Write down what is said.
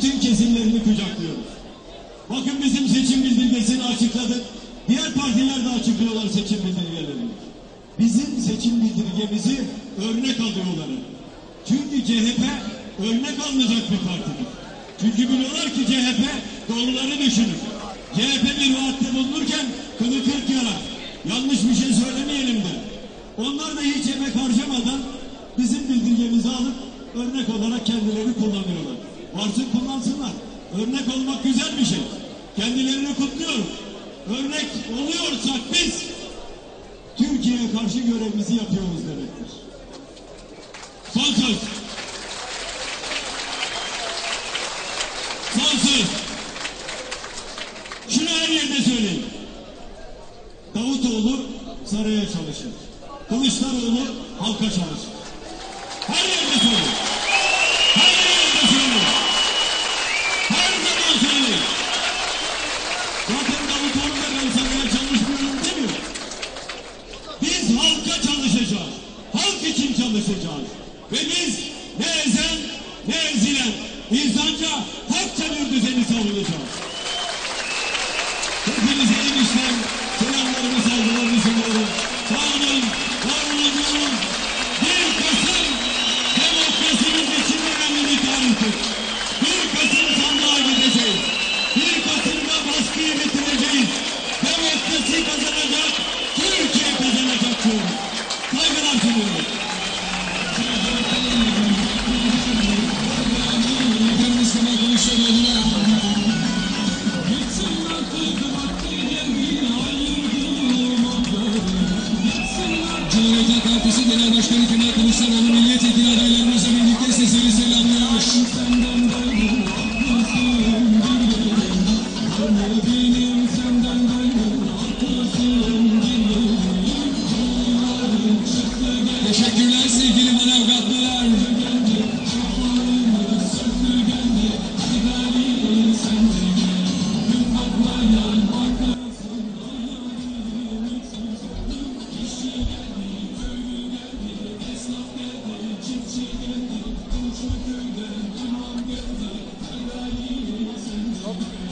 bütün kesimlerini kucaklıyoruz. Bakın bizim seçim bildirgesini açıkladık. Diğer partiler de açıklıyorlar seçim bildirgelerini. Bizim seçim bildirgemizi örnek alıyorlar. Çünkü CHP örnek alınacak bir partidir. Çünkü biliyorlar ki CHP doğruları düşünür. CHP bir vaatte bulunurken kılı kırk yarar. Yanlış bir şey söylemeyelim de. Onlar da hiç emek harcamadan bizim bildirgemizi alıp örnek olarak kendilerini kullanıyorlar. Varsın kullansınlar. Örnek olmak güzel bir şey. Kendilerini kutluyorum. Örnek oluyorsak biz Türkiye'ye karşı görevimizi yapıyoruz demektir. Son söz. Son söz. Şunu her yerde söyleyeyim. Davutoğlu saraya çalışır. Kılıçdaroğlu halka çalışır. Her yerde söyleyeyim. Her yerde söyleyeyim. Her zaman söyleyeyim. Zaten Davutoğlu da ben saraya çalışmıyorum demiyor. Biz halka çalışacağız. Halk için çalışacağız. Ve biz ne ezen ne ezilen insanca hakça bir düzeni savunacağız. Hepinize Cumhuriyet Halk Partisi Genel Başkanı Kemal Kılıçdaroğlu milletvekili adaylarımızla birlikte sizleri selamlıyor. Bob.